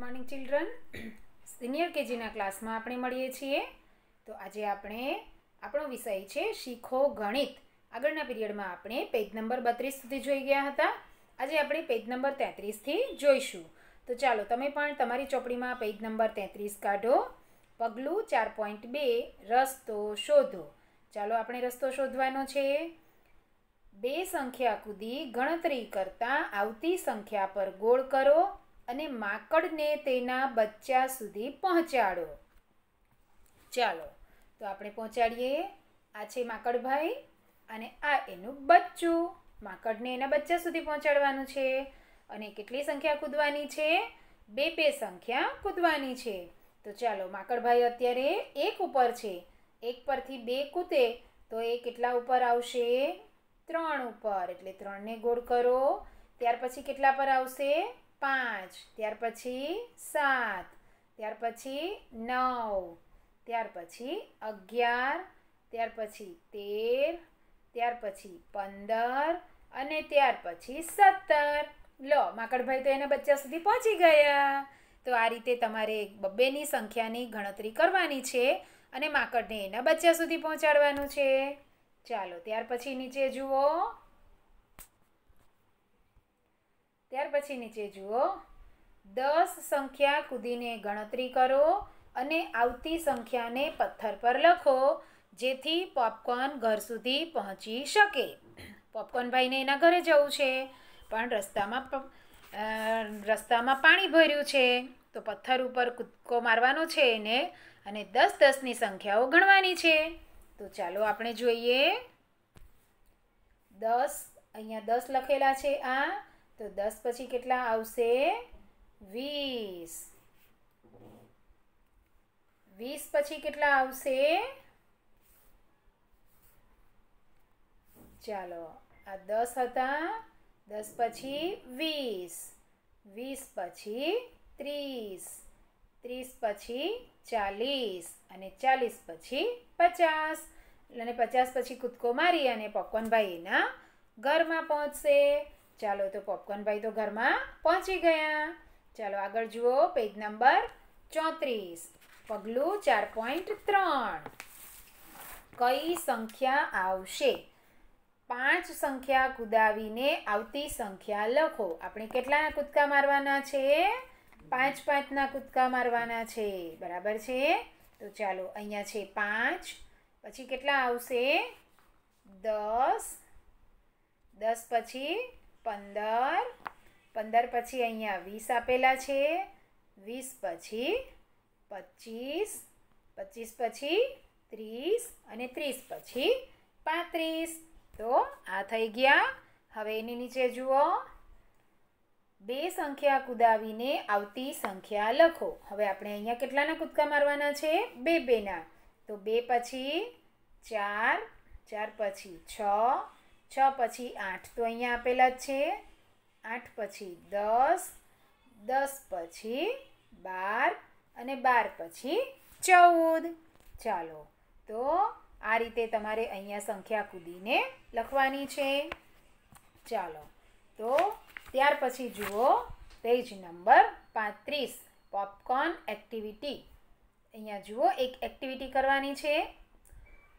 Morning children senior કેજીના ક્લાસમાં આપણે મળીએ છીએ. તો આજે આપણે આપણો વિષય છે, શીખો ગણિત. આગળના પીરિયડમાં આપણે પેજ નંબર બત્રીસ સુધી જોઈ ગયા હતા. આજે આપણે પેજ નંબર તેત્રીસથી જોઈશું. તો ચાલો, તમે પણ તમારી ચોપડીમાં પેજ નંબર તેત્રીસ કાઢો. પગલું ચાર પોઈન્ટ બે, રસ્તો શોધો. ચાલો, આપણે રસ્તો શોધવાનો છે. બે સંખ્યા કૂદી ગણતરી કરતાં આવતી સંખ્યા પર ગોળ કરો. અને માકડને તેના બચ્ચા સુધી પહોંચાડો. ચાલો, તો આપણે પહોંચાડીએ. આ છે માકડભાઈ અને આ એનું બચ્ચું. માકડને એના બચ્ચા સુધી પહોંચાડવાનું છે અને કેટલી સંખ્યા કૂદવાની છે? બે બે સંખ્યા કૂદવાની છે. તો ચાલો, માકડભાઈ અત્યારે એક ઉપર છે. એક પરથી બે કૂદે તો એ કેટલા ઉપર આવશે? ત્રણ ઉપર. એટલે ત્રણને ગોળ કરો. ત્યાર પછી કેટલા પર આવશે? પાંચ, ત્યાર પછી સાત, ત્યાર પછી નવ, ત્યાર પછી અગિયાર, ત્યાર પછી તેર, ત્યાર પછી પંદર અને ત્યાર પછી સત્તર. લો, માકડભાઈ તો એના બચ્ચા સુધી પહોંચી ગયા. તો આ રીતે તમારે બબ્બેની સંખ્યાની ગણતરી કરવાની છે અને માકડને એના બચ્ચા સુધી પહોંચાડવાનું છે. ચાલો, ત્યાર પછી નીચે જુઓ. ત્યાર પછી નીચે જુઓ. દસ સંખ્યા કૂદીને ગણતરી કરો અને આવતી સંખ્યાને પથ્થર પર લખો, જેથી પોપકોર્ન ઘર સુધી પહોંચી શકે. પોપકોર્ન ભાઈને એના ઘરે જવું છે, પણ રસ્તામાં રસ્તામાં પાણી ભર્યું છે, તો પથ્થર ઉપર કૂદકો મારવાનો છે એને અને દસ દસની સંખ્યાઓ ગણવાની છે. તો ચાલો આપણે જોઈએ. દસ, અહીંયા દસ લખેલા છે આ. તો દસ પછી કેટલા આવશે? વીસ. વીસ પછી કેટલા આવશે? ચાલો, આ દસ હતા. દસ પછી વીસ. વીસ પછી ત્રીસ. ત્રીસ પછી ચાલીસ અને ચાલીસ પછી પચાસ. અને પચાસ પછી કૂદકો મારી અને પોપકોર્નભાઈ એના ઘરમાં પહોંચશે. ચાલો તો પોપકોર્નભાઈ તો ઘરમાં પહોંચી ગયા. ચાલો આગળ જુઓ પેજ નંબર ચોત્રીસ. પગલું ચાર પોઈન્ટ ત્રણ. કઈ સંખ્યા આવશે? પાંચ સંખ્યા કુદાવીને આવતી સંખ્યા લખો. આપણે કેટલાના કૂદકા મારવાના છે? પાંચ પાંચના કૂદકા મારવાના છે. બરાબર છે? તો ચાલો અહીંયા છે પાંચ. પછી કેટલા આવશે? દસ. દસ પછી પંદર. પંદર પછી અહીંયા વીસ આપેલા છે. વીસ પછી પચીસ. પચીસ પછી ત્રીસ અને ત્રીસ પછી પાંત્રીસ. તો આ થઈ ગયા. હવે એની નીચે જુઓ. બે સંખ્યા કુદાવીને આવતી સંખ્યા લખો. હવે આપણે અહીંયા કેટલાના કૂદકા મારવાના છે? બે બેના. તો બે પછી ચાર. ચાર પછી છ. છ પછી આઠ. તો અહીંયા આપેલા જ છે. આઠ પછી દસ દસ પછી બાર અને બાર પછી ચૌદ. ચાલો, તો આ રીતે તમારે અહીંયા સંખ્યા કૂદીને લખવાની છે. ચાલો, તો ત્યાર પછી જુઓ પેજ નંબર પાંત્રીસ પોપકોર્ન એક્ટિવિટી અહીંયા જુઓ, એક એક્ટિવિટી કરવાની છે.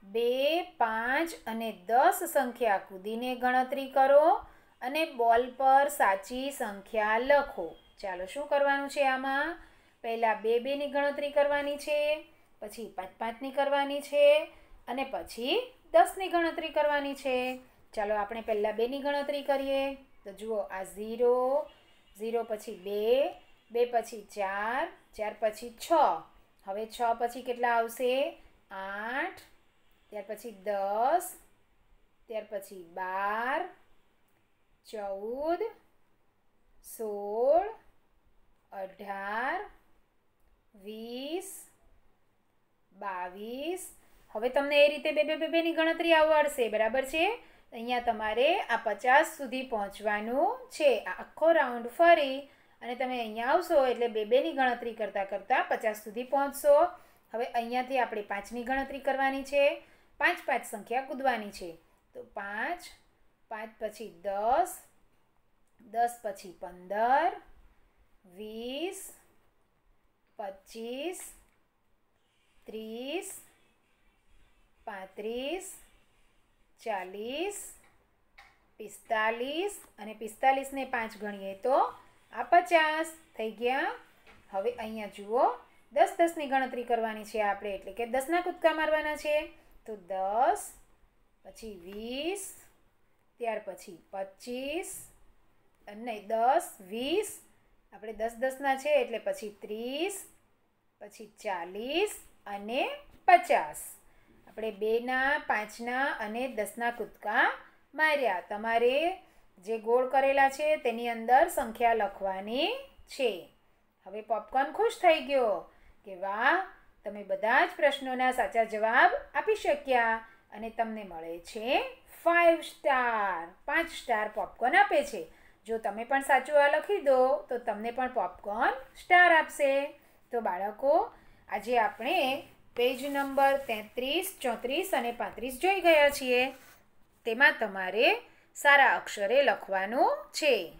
બે, પાંચ અને દસ સંખ્યા કૂદીને ગણતરી કરો અને બોલ પર સાચી સંખ્યા લખો. ચાલો શું કરવાનું છે આમાં? પહેલાં બે, બેની ગણતરી કરવાની છે, પછી પાંચ, પાંચની કરવાની છે અને પછી દસની ગણતરી કરવાની છે. ચાલો આપણે પહેલાં બેની ગણતરી કરીએ. તો જુઓ, આ ઝીરો ઝીરો પછી બે બે પછી ચાર ચાર પછી છ. હવે છ પછી કેટલા આવશે? આઠ ત્યાર પછી દસ, ત્યાર પછી બાર, ચૌદ, સોળ, અઢાર, વીસ, બાવીસ. હવે તમને એ રીતે બે બે બે, બેની ગણતરી આવડશે, બરાબર છે? અહીંયા તમારે આ પચાસ સુધી પહોંચવાનું છે. આ આખો રાઉન્ડ ફરી અને તમે અહીંયા આવશો એટલે બે, બેની ગણતરી કરતાં કરતાં પચાસ સુધી પહોંચશો. હવે અહીંયાથી આપણે પાંચની ગણતરી કરવાની છે. પાંચ પાંચ સંખ્યા કૂદવાની છે. તો પાંચ પાંચ પછી દસ દસ પછી પંદર, વીસ, પચીસ, ત્રીસ, પાંત્રીસ, ચાલીસ, પિસ્તાલીસ અને પિસ્તાલીસને પાંચ ગણીએ તો આ પચાસ થઈ ગયા. હવે અહીંયા જુઓ, દસ દસની ગણતરી કરવાની છે આપણે, એટલે કે દસના કૂદકા મારવાના છે. તો દસ, પછી વીસ, ત્યાર પછી પચીસ નહીં, દસ, વીસ, આપણે દસ દસના છે એટલે પછી ત્રીસ, પછી ચાલીસ અને પચાસ. આપણે બેના, પાંચના અને દસના કૂદકા માર્યા. તમારે જે ગોળ કરેલા છે તેની અંદર સંખ્યા લખવાની છે. હવે પોપકોર્ન ખુશ થઈ ગયો કે વાહ તમે બધા જ પ્રશ્નોના સાચા જવાબ આપી શક્યા અને તમને મળે છે ફાઇવ સ્ટાર પાંચ સ્ટાર પોપકોર્ન આપે છે. જો તમે પણ સાચું આ લખી દો, તો તમને પણ પોપકોર્ન સ્ટાર આપશે. તો બાળકો, આજે આપણે પેજ નંબર તેત્રીસ, ચોત્રીસ અને પાંત્રીસ જોઈ ગયા છીએ. તેમાં તમારે સારા અક્ષરે લખવાનું છે.